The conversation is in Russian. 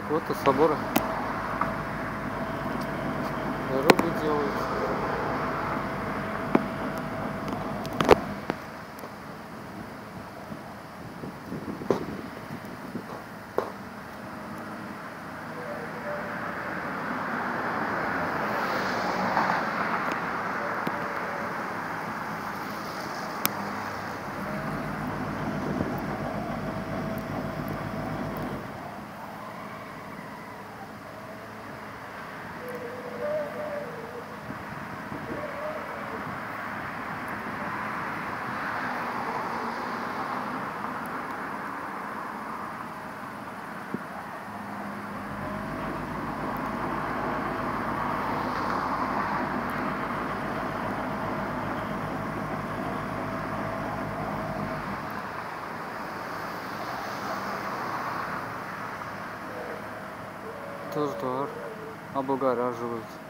какого-то собора. Дорогу делают. Тротуар облагораживают.